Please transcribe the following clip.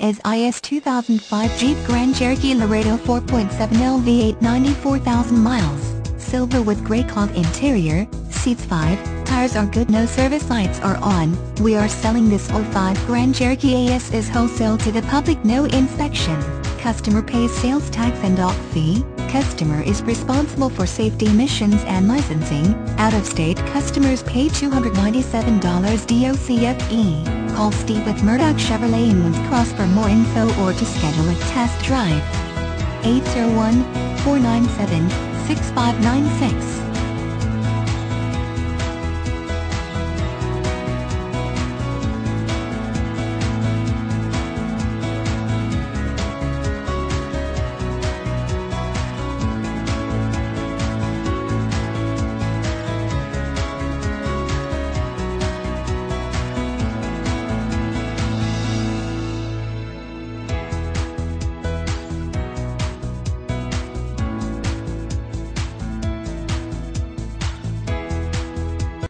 as IS 2005 Jeep Grand Cherokee Laredo 4.7 LV8 94,000 miles, silver with grey cloth interior, seats 5, tires are good no service lights are on, we are selling this 05 Grand Cherokee AS is wholesale to the public no inspection, customer pays sales tax and doc fee, customer is responsible for safety emissions and licensing, out-of-state customers pay $297 DOCFE. Call Steve with Murdock Chevrolet in Woods Cross for more info or to schedule a test drive. 801-497-6596